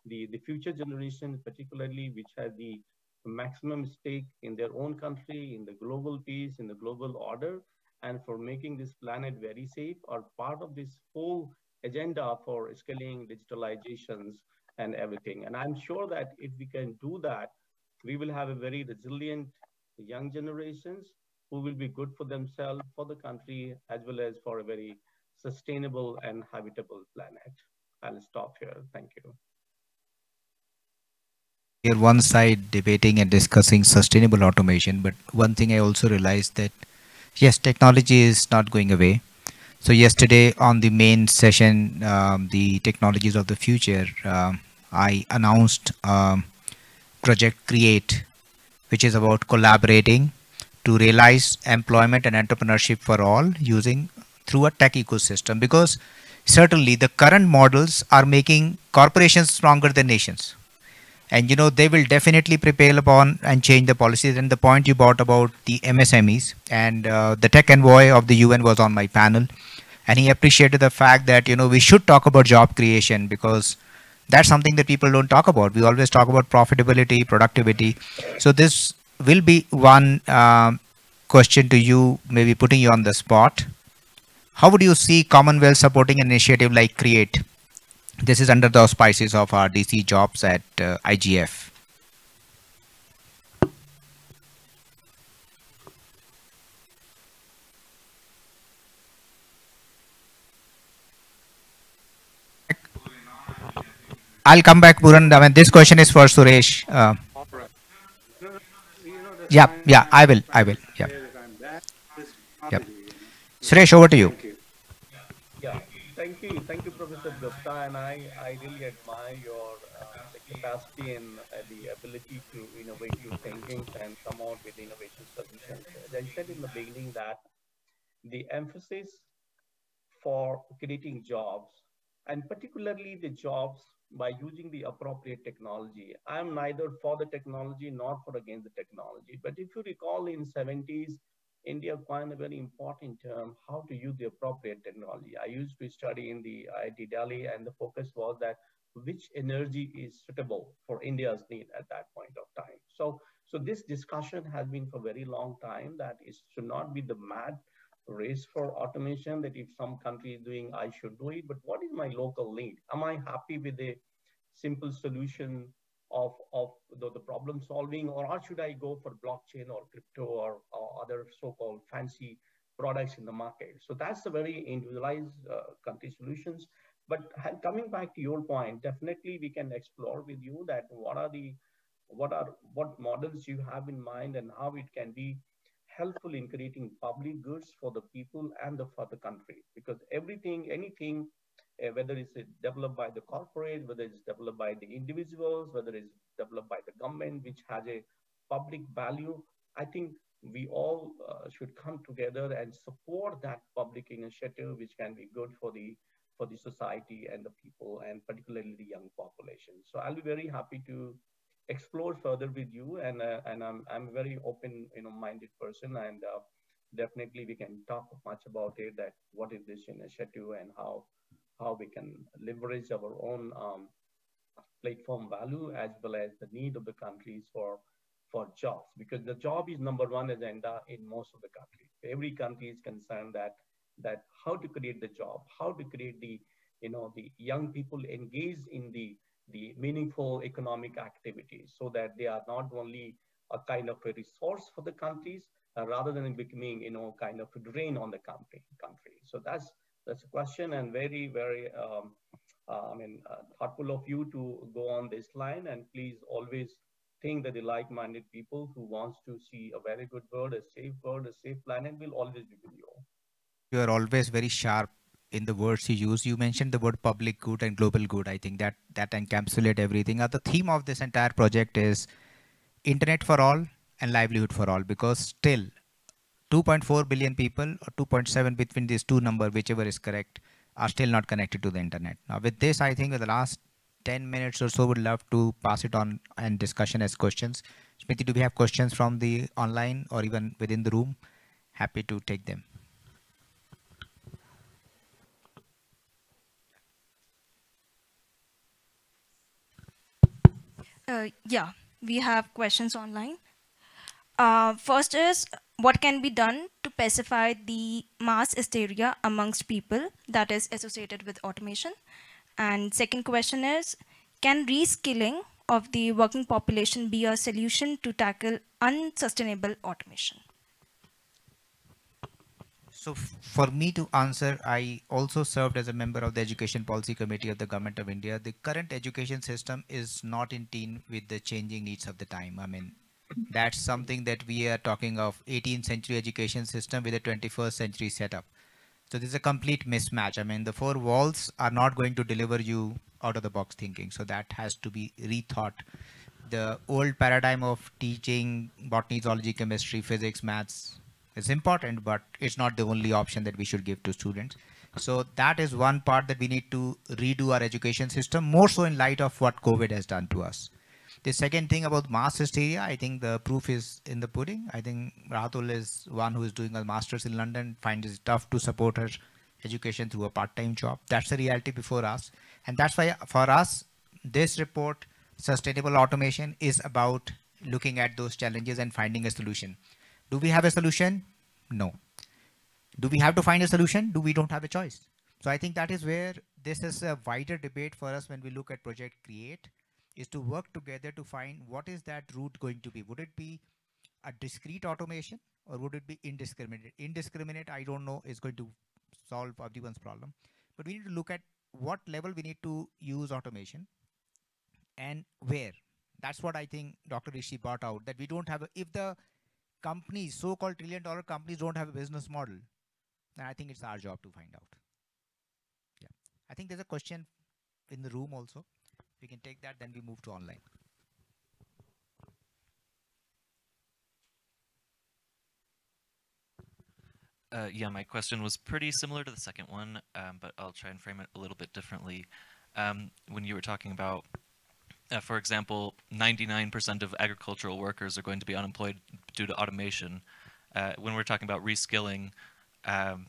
the, the future generation, particularly which have the maximum stake in their own country, in the global peace, in the global order, and for making this planet very safe are part of this whole agenda for scaling digitalizations and everything. And I'm sure that if we can do that, we will have a very resilient young generations who will be good for themselves, for the country, as well as for a very sustainable and habitable planet. I'll stop here. Thank you. Here, one side debating and discussing sustainable automation, but one thing I also realized that yes, technology is not going away. So yesterday on the main session, um, the technologies of the future, um, I announced um, Project Create, which is about collaborating to realize employment and entrepreneurship for all using through a tech ecosystem. Because certainly the current models are making corporations stronger than nations. And you know they will definitely prevail upon and change the policies. And the point you brought about the msmes and uh, the tech envoy of the un was on my panel. And he appreciated the fact that you know we should talk about job creation because that's something that people don't talk about. We always talk about profitability productivity. So this will be one um, question to you maybe putting you on the spot. How would you see commonwealth supporting an initiative like create? This is under the auspices of our DC jobs at uh, IGF. I'll come back, Puran. I mean, this question is for Suresh. Uh, yeah, yeah, I will, I will. Yeah. Yep. Suresh, over to you. Yeah, thank you, thank you, Professor Gupta, and I, I really admire your uh, capacity and uh, the ability to innovate your thinking and come out with innovation solutions. As I said in the beginning that the emphasis for creating jobs and particularly the jobs by using the appropriate technology. I'm neither for the technology nor for against the technology. But if you recall in 70s, India coined a very important term, how to use the appropriate technology. I used to study in the IIT Delhi and the focus was that which energy is suitable for India's need at that point of time. So, so this discussion has been for a very long time that it should not be the mad race for automation that if some country is doing, I should do it, but what is my local need? Am I happy with a simple solution of, of the, the problem solving or, should I go for blockchain or crypto or, or other so-called fancy products in the market? So that's the very individualized uh, country solutions. But coming back to your point, definitely we can explore with you that what are the what are what models you have in mind and how it can be helpful in creating public goods for the people and the, for the country because everything anything uh, whether it's developed by the corporate, whether it's developed by the individuals, whether it's developed by the government, which has a public value, I think we all uh, should come together and support that public initiative, which can be good for the for the society and the people, and particularly the young population. So I'll be very happy to explore further with you, and uh, and I'm I'm a very open, you know, minded person, and uh, definitely we can talk much about it. That what is this initiative and how how we can leverage our own um, platform value as well as the need of the countries for for jobs because the job is number one agenda in most of the countries. Every country is concerned that that how to create the job, how to create the you know the young people engaged in the the meaningful economic activities so that they are not only a kind of a resource for the countries uh, rather than becoming you know kind of a drain on the country country. So that's that's a question and very very um, uh, I mean uh, thoughtful of you to go on this line and please always think that the like-minded people who wants to see a very good world, a safe world, a safe planet will always be with you. You are always very sharp in the words you use. You mentioned the word public good and global good. I think that that encapsulate everything. Now, the theme of this entire project is internet for all and livelihood for all because still 2.4 billion people or 2.7 between these two number, whichever is correct, are still not connected to the internet. Now with this, I think with the last 10 minutes or so would love to pass it on and discussion as questions. Smithy, do we have questions from the online or even within the room? Happy to take them. Uh, yeah, we have questions online. Uh, first is what can be done to pacify the mass hysteria amongst people that is associated with automation? And second question is, can reskilling of the working population be a solution to tackle unsustainable automation? So for me to answer, I also served as a member of the Education Policy Committee of the Government of India. The current education system is not in tune with the changing needs of the time. I mean, that's something that we are talking of 18th century education system with a 21st century setup. So this is a complete mismatch. I mean, the four walls are not going to deliver you out of the box thinking. So that has to be rethought. The old paradigm of teaching botany, zoology, chemistry, physics, maths is important, but it's not the only option that we should give to students. So that is one part that we need to redo our education system, more so in light of what COVID has done to us. The second thing about mass hysteria, I think the proof is in the pudding. I think Ratul is one who is doing a master's in London, finds it tough to support her education through a part-time job. That's the reality before us. And that's why for us, this report, Sustainable Automation, is about looking at those challenges and finding a solution. Do we have a solution? No. Do we have to find a solution? Do we don't have a choice? So I think that is where this is a wider debate for us when we look at Project Create is to work together to find what is that route going to be. Would it be a discrete automation or would it be indiscriminate? Indiscriminate, I don't know, is going to solve everyone's problem. But we need to look at what level we need to use automation and where. That's what I think Dr. Rishi brought out that we don't have, a, if the companies, so-called trillion dollar companies don't have a business model, then I think it's our job to find out. Yeah. I think there's a question in the room also we can take that then we move to online Uh, yeah, my question was pretty similar to the second one, um, but I'll try and frame it a little bit differently. Um, when you were talking about, uh, for example, 99% of agricultural workers are going to be unemployed due to automation. Uh, when we're talking about reskilling, um,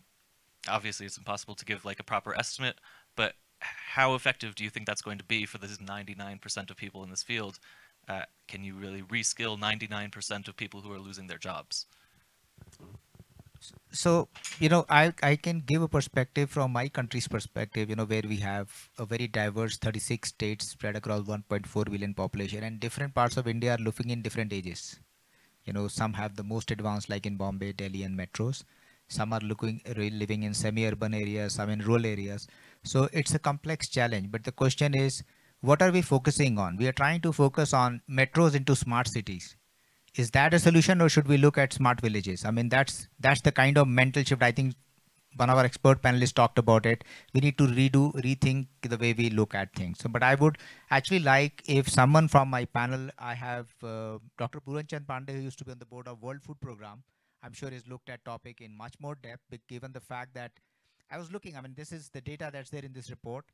obviously it's impossible to give like a proper estimate, but how effective do you think that's going to be for this 99% of people in this field? Uh, can you really reskill 99% of people who are losing their jobs? So, you know, I, I can give a perspective from my country's perspective, you know, where we have a very diverse 36 states spread across 1.4 billion population and different parts of India are looking in different ages. You know, some have the most advanced like in Bombay, Delhi and metros. Some are looking living in semi-urban areas, some in rural areas. So it's a complex challenge. But the question is, what are we focusing on? We are trying to focus on metros into smart cities. Is that a solution or should we look at smart villages? I mean, that's that's the kind of mental shift I think one of our expert panelists talked about it. We need to redo, rethink the way we look at things. So, but I would actually like if someone from my panel, I have uh, Dr. Puranchand Pandey, who used to be on the board of World Food Program. I'm sure he's looked at topic in much more depth, given the fact that I was looking, I mean, this is the data that's there in this report,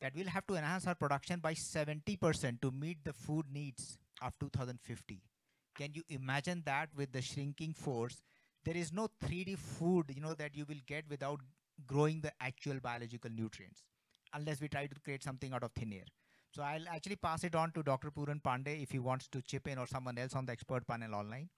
that we'll have to enhance our production by 70% to meet the food needs of 2050. Can you imagine that with the shrinking force? There is no 3D food, you know, that you will get without growing the actual biological nutrients. unless we try to create something out of thin air. So I'll actually pass it on to Dr. Puran Pandey if he wants to chip in or someone else on the expert panel online.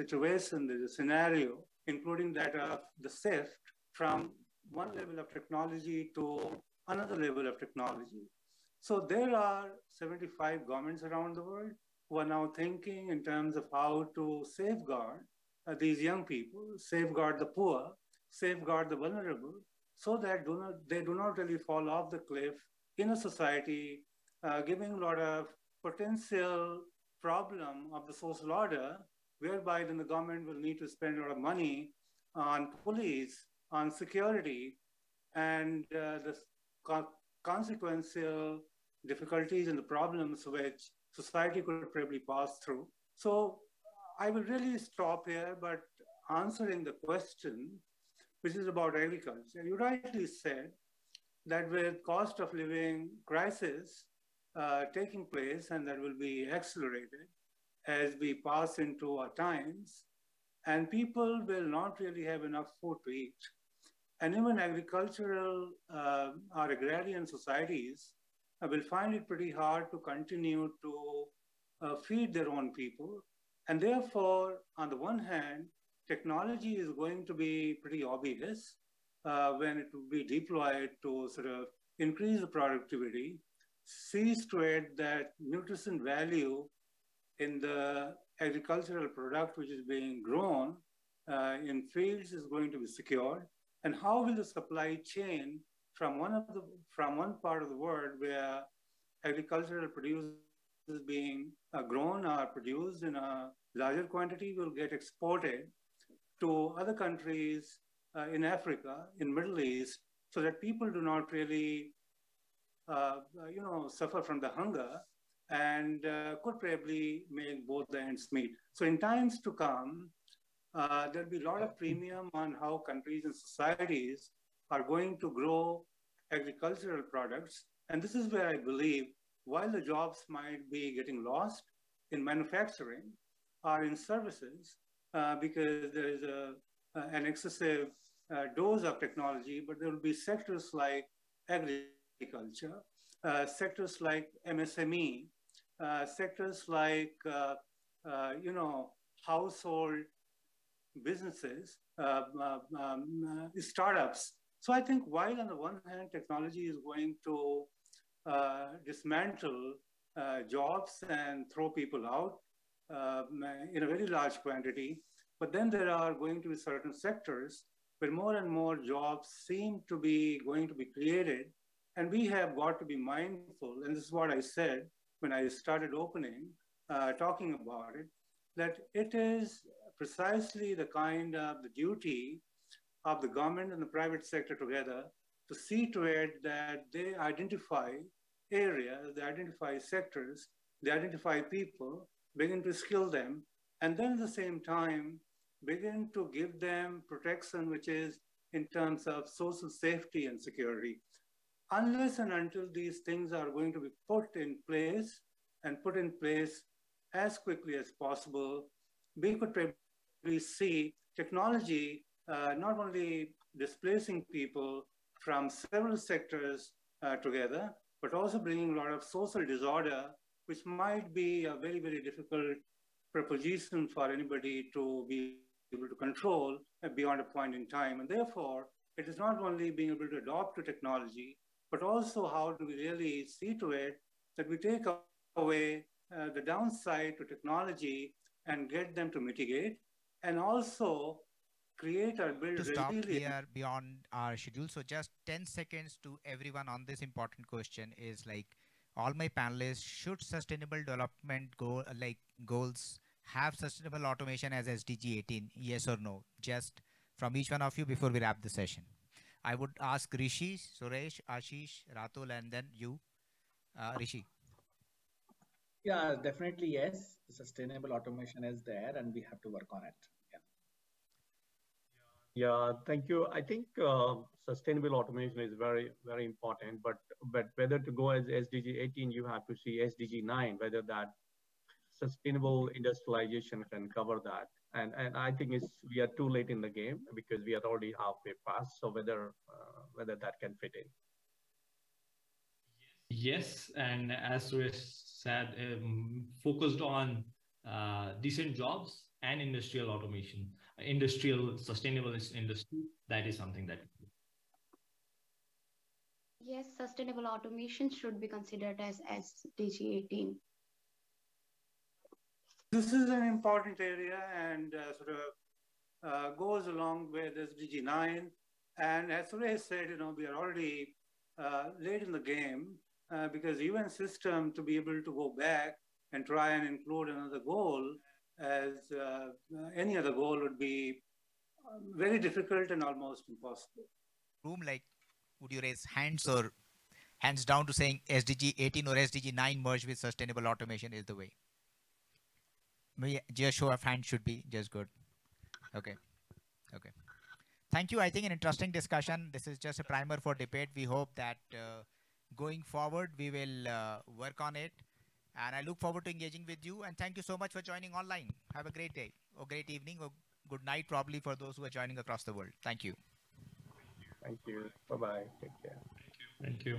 Situation, there's a scenario, including that of the shift from one level of technology to another level of technology. So there are 75 governments around the world who are now thinking in terms of how to safeguard uh, these young people, safeguard the poor, safeguard the vulnerable, so that do not, they do not really fall off the cliff in a society, uh, giving a lot of potential problem of the social order whereby then the government will need to spend a lot of money on police, on security, and uh, the co consequential difficulties and the problems which society could probably pass through. So I will really stop here, but answering the question, which is about agriculture, you rightly said that with cost of living crisis uh, taking place and that will be accelerated, as we pass into our times, and people will not really have enough food to eat. And even agricultural uh, or agrarian societies uh, will find it pretty hard to continue to uh, feed their own people. And therefore, on the one hand, technology is going to be pretty obvious uh, when it will be deployed to sort of increase the productivity, sees to it that nutrition value in the agricultural product which is being grown uh, in fields is going to be secured? And how will the supply chain from one of the from one part of the world where agricultural produce is being uh, grown or produced in a larger quantity will get exported to other countries uh, in Africa, in Middle East, so that people do not really, uh, you know, suffer from the hunger and uh, could probably make both the ends meet. So in times to come, uh, there'll be a lot of premium on how countries and societies are going to grow agricultural products. And this is where I believe while the jobs might be getting lost in manufacturing or in services, uh, because there is a, an excessive uh, dose of technology, but there will be sectors like agriculture uh, sectors like MSME, uh, sectors like, uh, uh, you know, household businesses, uh, um, startups. So I think while on the one hand, technology is going to dismantle jobs and throw people out um, in a very large quantity, but then there are going to be certain sectors where more and more jobs seem to be going to be created. And we have got to be mindful, and this is what I said when I started opening, uh, talking about it, that it is precisely the kind of the duty of the government and the private sector together to see to it that they identify areas, they identify sectors, they identify people, begin to skill them, and then at the same time, begin to give them protection, which is in terms of social safety and security. Unless and until these things are going to be put in place and put in place as quickly as possible, we could probably see technology uh, not only displacing people from several sectors uh, together, but also bringing a lot of social disorder, which might be a very, very difficult proposition for anybody to be able to control beyond a point in time. And therefore, it is not only being able to adopt to technology, but also how do we really see to it that we take away uh, the downside to technology and get them to mitigate, and also create or build to stop here beyond our schedule. So just 10 seconds to everyone on this important question is like all my panelists should sustainable development goal like goals have sustainable automation as SDG 18? Yes or no? Just from each one of you before we wrap the session. I would ask Rishi, Suresh, Ashish, Ratul, and then you, uh, Rishi. Yeah, definitely yes. Sustainable automation is there, and we have to work on it. Yeah. Yeah, thank you. I think uh, sustainable automation is very, very important. But but whether to go as SDG 18, you have to see SDG 9, whether that sustainable industrialization can cover that. And, and I think it's, we are too late in the game because we are already halfway past. So whether, uh, whether that can fit in. Yes, and as Suresh said, um, focused on uh, decent jobs and industrial automation, industrial sustainable industry. That is something that. Yes, sustainable automation should be considered as SDG 18 this is an important area and uh, sort of uh, goes along with SDG 9. And as Suresh said, you know, we are already uh, late in the game uh, because UN system to be able to go back and try and include another goal as uh, any other goal would be um, very difficult and almost impossible. Room like, would you raise hands or hands down to saying SDG 18 or SDG 9 merged with sustainable automation is the way? Just show of hands should be just good. Okay. Okay. Thank you. I think an interesting discussion. This is just a primer for debate. We hope that uh, going forward, we will uh, work on it. And I look forward to engaging with you. And thank you so much for joining online. Have a great day or great evening or good night, probably for those who are joining across the world. Thank you. Thank you. Bye-bye. Take care. Thank you. Thank you.